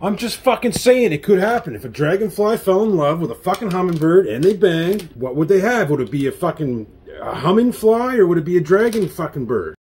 I'm just fucking saying it could happen. If a dragonfly fell in love with a fucking hummingbird and they banged, what would they have? Would it be a fucking a humming fly or would it be a dragon fucking bird?